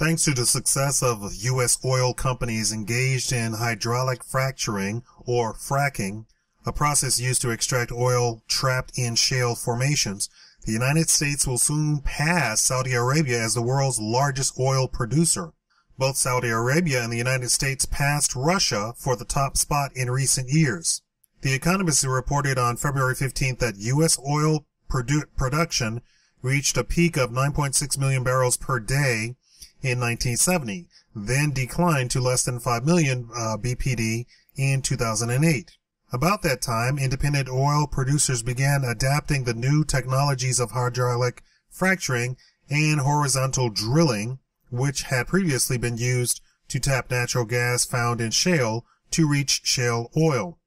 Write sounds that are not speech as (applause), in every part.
Thanks to the success of U.S. oil companies engaged in hydraulic fracturing or fracking, a process used to extract oil trapped in shale formations, the United States will soon pass Saudi Arabia as the world's largest oil producer. Both Saudi Arabia and the United States passed Russia for the top spot in recent years. The Economist reported on February 15th that U.S. oil produ- production reached a peak of 9.6 million barrels per day in 1970, then declined to less than 5 million uh, BPD in 2008. About that time, independent oil producers began adapting the new technologies of hydraulic fracturing and horizontal drilling, which had previously been used to tap natural gas found in shale to reach shale oil.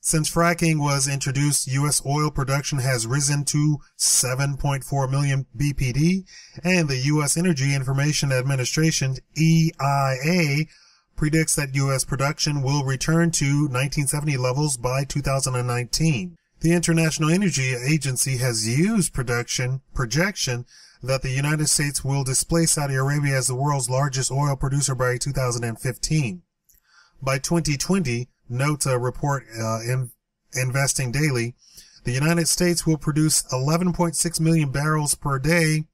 Since fracking was introduced, U.S. oil production has risen to 7.4 million BPD, and the U.S. Energy Information Administration, EIA, predicts that U.S. production will return to 1970 levels by 2019. The International Energy Agency has used production projection that the United States will displace Saudi Arabia as the world's largest oil producer by 2015. By 2020, notes a report uh, in Investing Daily, the United States will produce 11.6 million barrels per day.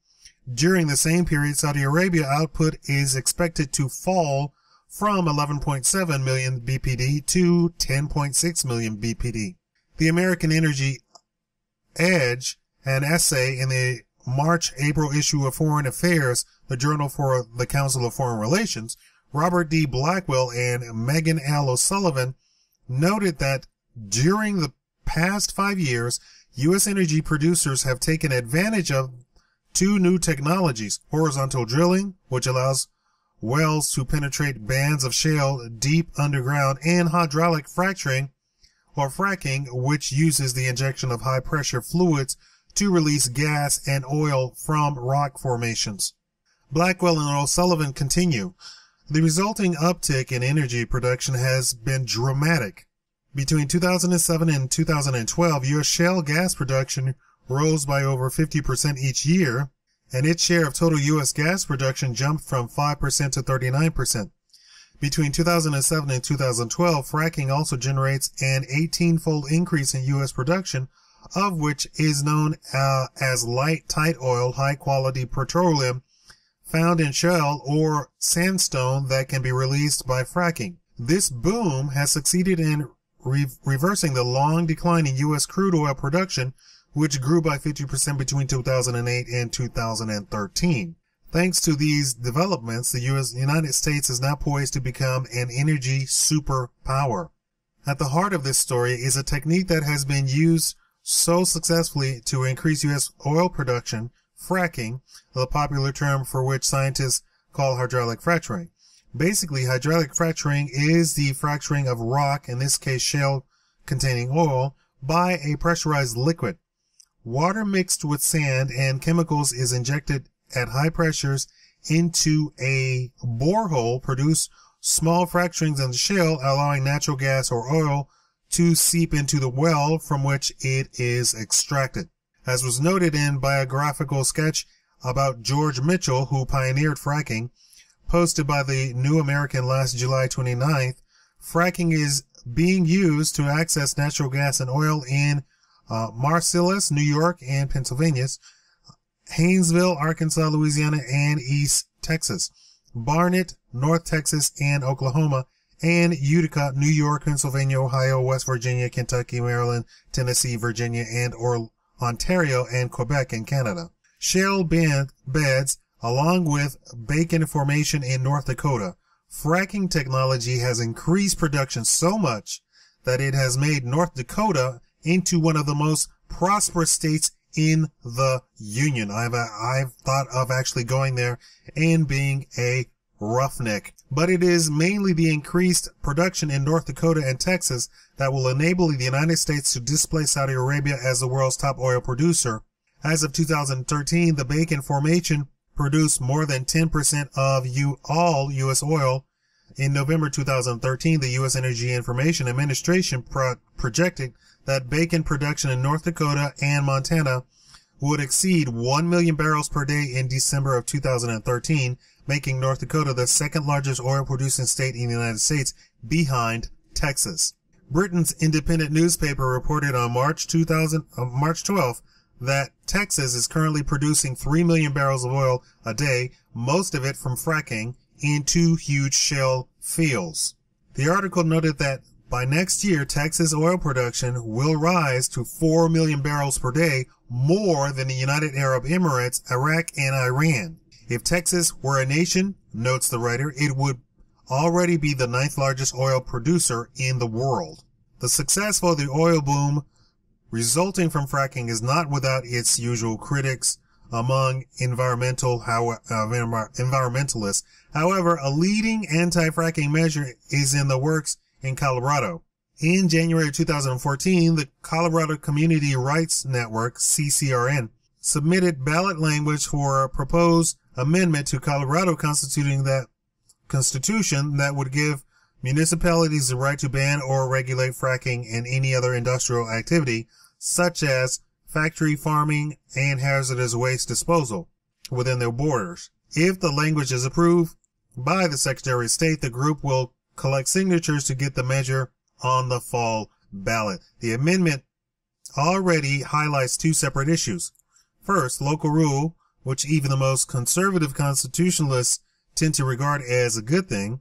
During the same period, Saudi Arabia output is expected to fall from 11.7 million BPD to 10.6 million BPD. The American Energy Edge, an essay in the March-April issue of Foreign Affairs, the Journal for the Council of Foreign Relations, Robert D. Blackwill and Meghan L. O'Sullivan noted that during the past five years, U.S. energy producers have taken advantage of two new technologies, horizontal drilling, which allows wells to penetrate bands of shale deep underground, and hydraulic fracturing or fracking, which uses the injection of high pressure fluids to release gas and oil from rock formations. Blackwill and O'Sullivan continue. The resulting uptick in energy production has been dramatic. Between 2007 and 2012, U.S. shale gas production rose by over 50% each year, and its share of total U.S. gas production jumped from 5% to 39%. Between 2007 and 2012, fracking also generates an 18-fold increase in U.S. production, of which is known uh, as light tight oil, high quality petroleum found in shale or sandstone that can be released by fracking. This boom has succeeded in re- reversing the long decline in U.S. crude oil production, which grew by 50% between 2008 and 2013. Thanks to these developments, the US, United States is now poised to become an energy superpower. At the heart of this story is a technique that has been used so successfully to increase U.S. oil production fracking, the popular term for which scientists call hydraulic fracturing. Basically, hydraulic fracturing is the fracturing of rock, in this case shale containing oil, by a pressurized liquid. Water mixed with sand and chemicals is injected at high pressures into a borehole, produce small fracturings in the shale, allowing natural gas or oil to seep into the well from which it is extracted as was noted in biographical sketch about George Mitchell, who pioneered fracking, posted by the New American last July 29th, fracking is being used to access natural gas and oil in uh, Marcellus, New York, and Pennsylvania, Haynesville, Arkansas, Louisiana, and East Texas, Barnett, North Texas, and Oklahoma, and Utica, New York, Pennsylvania, Ohio, West Virginia, Kentucky, Maryland, Tennessee, Virginia, and or Ontario, and Quebec in Canada. Shale bed, beds, along with Bakken Formation in North Dakota. Fracking technology has increased production so much that it has made North Dakota into one of the most prosperous states in the Union. I've, I've thought of actually going there and being a roughneck. But it is mainly the increased production in North Dakota and Texas that will enable the United States to displace Saudi Arabia as the world's top oil producer. As of 2013, the Bakken Formation produced more than 10% of U- all U.S. oil. In November 2013, the U.S. Energy Information Administration pro- projected that Bakken production in North Dakota and Montana would exceed 1 million barrels per day in December of 2013, making North Dakota the second largest oil producing state in the United States behind Texas. Britain's independent newspaper reported on March 2000, uh, March 12th that Texas is currently producing 3 million barrels of oil a day, most of it from fracking, in two huge shale fields. The article noted that by next year, Texas oil production will rise to 4 million barrels per day, more than the United Arab Emirates, Iraq, and Iran. If Texas were a nation, notes the writer, it would already be the ninth largest oil producer in the world. The success of the oil boom resulting from fracking is not without its usual critics among environmental how, uh, environmentalists. However, a leading anti-fracking measure is in the works in Colorado. In January 2014, the Colorado Community Rights Network, CCRN, submitted ballot language for a proposed amendment to Colorado constituting that constitution that would give municipalities the right to ban or regulate fracking and any other industrial activity, such as factory farming and hazardous waste disposal within their borders. If the language is approved by the Secretary of State, the group will collect signatures to get the measure on the fall ballot. The amendment already highlights two separate issues. First, local rule, which even the most conservative constitutionalists tend to regard as a good thing.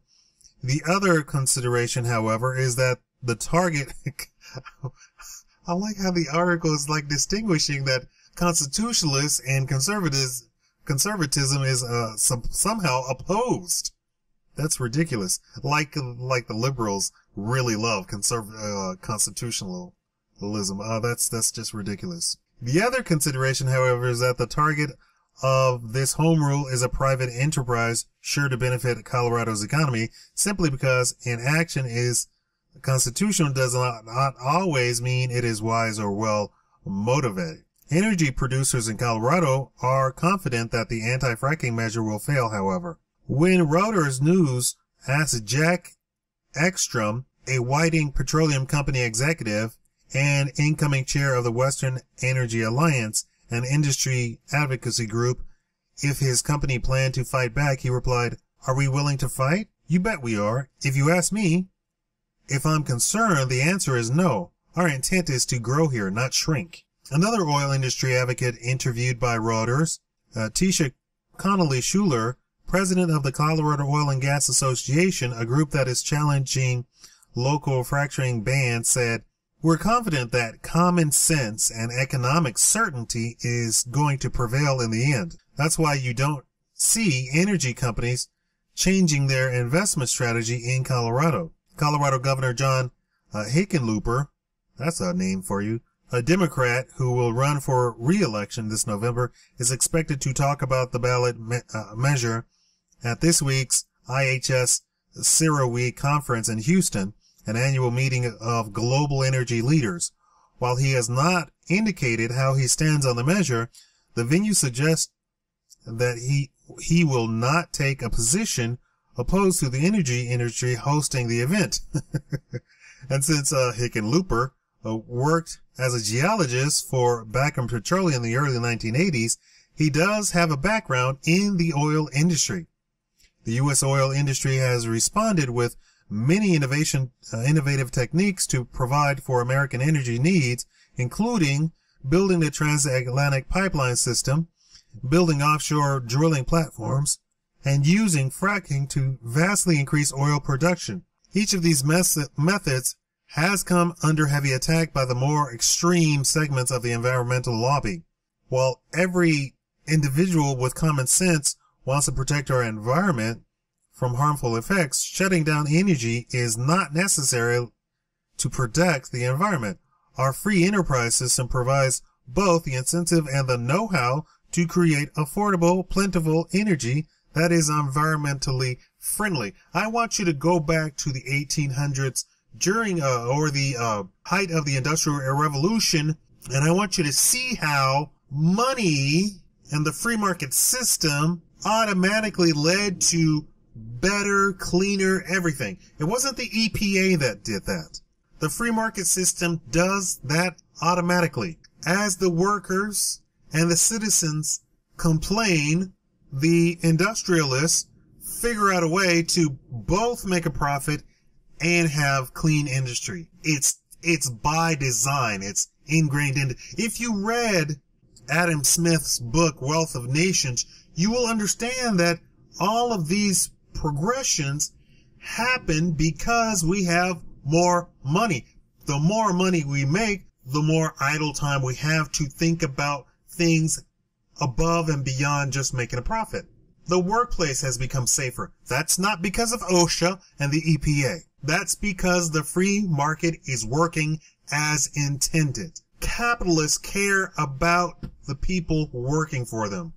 The other consideration, however, is that the target, (laughs) I like how the article is like distinguishing that constitutionalists and conservatives, conservatism is uh, some, somehow opposed. That's ridiculous. Like, like the liberals really love conserv- uh, constitutionalism. Uh, that's, that's just ridiculous. The other consideration, however, is that the target of this home rule is a private enterprise sure to benefit Colorado's economy simply because inaction is constitutional does not, not always mean it is wise or well motivated. Energy producers in Colorado are confident that the anti-fracking measure will fail, however. When Reuters News asked Jack Ekstrom, a Whiting Petroleum Company executive and incoming chair of the Western Energy Alliance, an industry advocacy group, if his company planned to fight back, he replied, Are we willing to fight? You bet we are. If you ask me, if I'm concerned, the answer is no. Our intent is to grow here, not shrink. Another oil industry advocate interviewed by Reuters, uh, Tisha Conoly Schuler, president of the Colorado Oil and Gas Association, a group that is challenging local fracturing bans, said, we're confident that common sense and economic certainty is going to prevail in the end. That's why you don't see energy companies changing their investment strategy in Colorado. Colorado Governor John uh, Hickenlooper, that's a name for you, a Democrat who will run for re-election this November, is expected to talk about the ballot me- uh, measure at this week's IHS CERAWeek conference in Houston an annual meeting of global energy leaders. While he has not indicated how he stands on the measure, the venue suggests that he he will not take a position opposed to the energy industry hosting the event. (laughs) and since uh, Hickenlooper uh, worked as a geologist for Buckhorn Petroleum in the early 1980s, he does have a background in the oil industry. The U.S. oil industry has responded with many innovation, uh, innovative techniques to provide for American energy needs, including building the transatlantic pipeline system, building offshore drilling platforms, and using fracking to vastly increase oil production. Each of these methods has come under heavy attack by the more extreme segments of the environmental lobby. While every individual with common sense wants to protect our environment, from harmful effects, shutting down energy is not necessary to protect the environment. Our free enterprise system provides both the incentive and the know-how to create affordable, plentiful energy that is environmentally friendly. I want you to go back to the 1800s during uh, or the uh, height of the industrial revolution and I want you to see how money and the free market system automatically led to better, cleaner, everything. It wasn't the EPA that did that. The free market system does that automatically. As the workers and the citizens complain, the industrialists figure out a way to both make a profit and have clean industry. It's, it's by design. It's ingrained in. If you read Adam Smith's book, Wealth of Nations, you will understand that all of these progressions happen because we have more money. The more money we make, the more idle time we have to think about things above and beyond just making a profit. The workplace has become safer. That's not because of OSHA and the EPA. That's because the free market is working as intended. Capitalists care about the people working for them.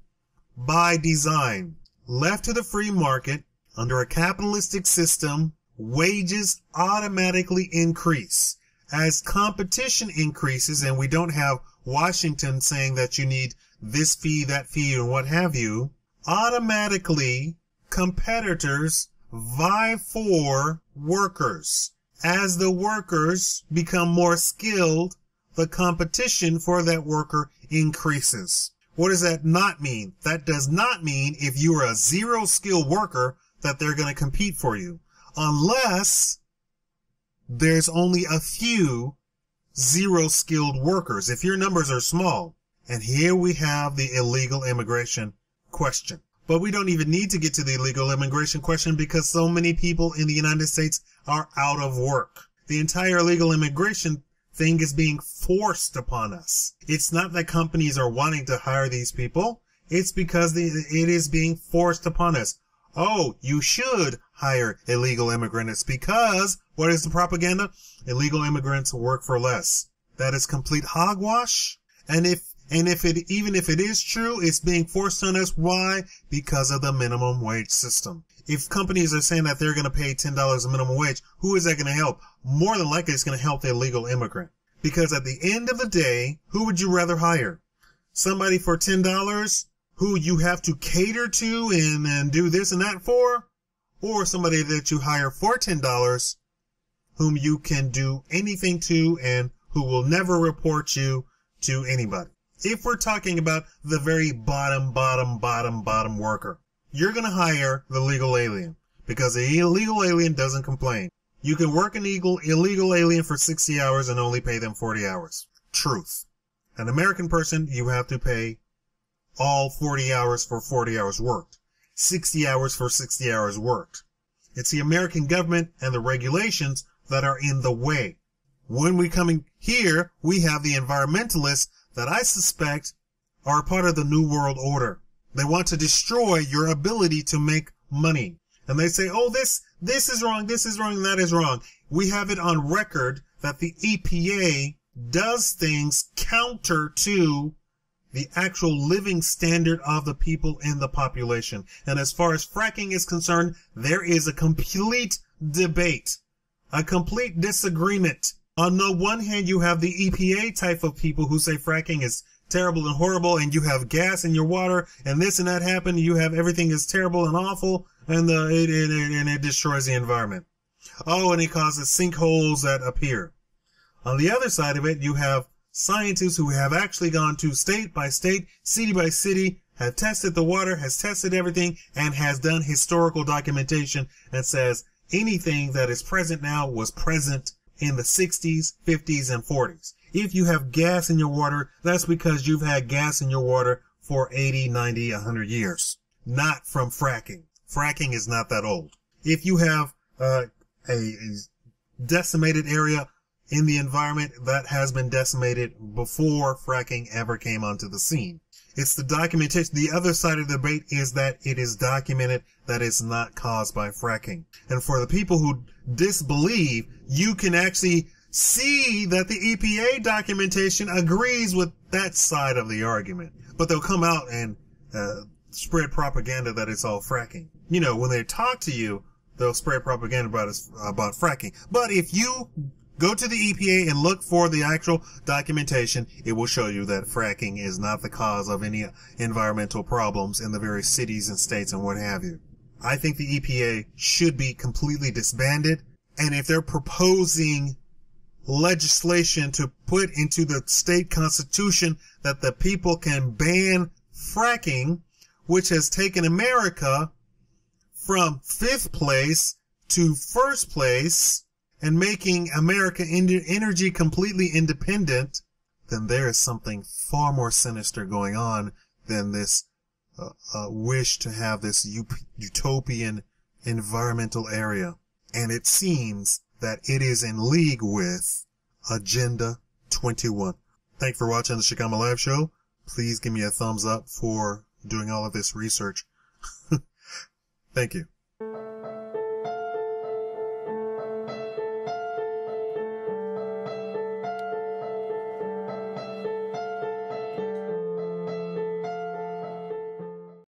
By design. Left to the free market, under a capitalistic system, wages automatically increase. As competition increases and we don't have Washington saying that you need this fee, that fee, and what have you, automatically competitors vie for workers. As the workers become more skilled, the competition for that worker increases. What does that not mean? That does not mean if you are a zero skill worker that they're going to compete for you. Unless there's only a few zero skilled workers. If your numbers are small. And here we have the illegal immigration question. But we don't even need to get to the illegal immigration question because so many people in the United States are out of work. The entire illegal immigration thing is being forced upon us. It's not that companies are wanting to hire these people. It's because the, it is being forced upon us. Oh, you should hire illegal immigrants because what is the propaganda? Illegal immigrants work for less. That is complete hogwash. And if and if it, even if it is true, it's being forced on us. Why? Because of the minimum wage system. If companies are saying that they're going to pay $10 a minimum wage, who is that going to help? More than likely, it's going to help the illegal immigrant. Because at the end of the day, who would you rather hire? Somebody for $10 who you have to cater to and, and do this and that for? Or somebody that you hire for $10 whom you can do anything to and who will never report you to anybody. If we're talking about the very bottom, bottom, bottom, bottom worker, you're going to hire the legal alien because the illegal alien doesn't complain. You can work an illegal, illegal alien for 60 hours and only pay them 40 hours. Truth. An American person, you have to pay all 40 hours for 40 hours worked. 60 hours for 60 hours worked. It's the American government and the regulations that are in the way. When we coming here, we have the environmentalists that I suspect are part of the New World Order. They want to destroy your ability to make money. And they say, oh, this, this is wrong, this is wrong, that is wrong. We have it on record that the EPA does things counter to the actual living standard of the people in the population. And as far as fracking is concerned, there is a complete debate, a complete disagreement. On the one hand, you have the EPA type of people who say fracking is terrible and horrible and you have gas in your water and this and that happened. You have everything is terrible and awful and the, it, it, it, and it destroys the environment. Oh, and it causes sinkholes that appear. On the other side of it, you have scientists who have actually gone to state by state, city by city, have tested the water, has tested everything, and has done historical documentation that says anything that is present now was present in the 60s, 50s, and 40s. If you have gas in your water, that's because you've had gas in your water for 80, 90, 100 years. Not from fracking. Fracking is not that old. If you have uh, a, a decimated area in the environment that has been decimated before fracking ever came onto the scene. It's the documentation. The other side of the debate is that it is documented that it's not caused by fracking. And for the people who disbelieve, you can actually see that the EPA documentation agrees with that side of the argument. But they'll come out and uh, spread propaganda that it's all fracking. You know, when they talk to you, they'll spread propaganda about about fracking. But if you go to the EPA and look for the actual documentation, it will show you that fracking is not the cause of any environmental problems in the various cities and states and what have you. I think the EPA should be completely disbanded. And if they're proposing legislation to put into the state constitution that the people can ban fracking, which has taken America from fifth place to first place and making America energy completely independent, then there is something far more sinister going on than this uh, uh, wish to have this utopian environmental area. And it seems that it is in league with Agenda 21. Thank you for watching the Shakaama Live Show. Please give me a thumbs up for doing all of this research. (laughs) Thank you.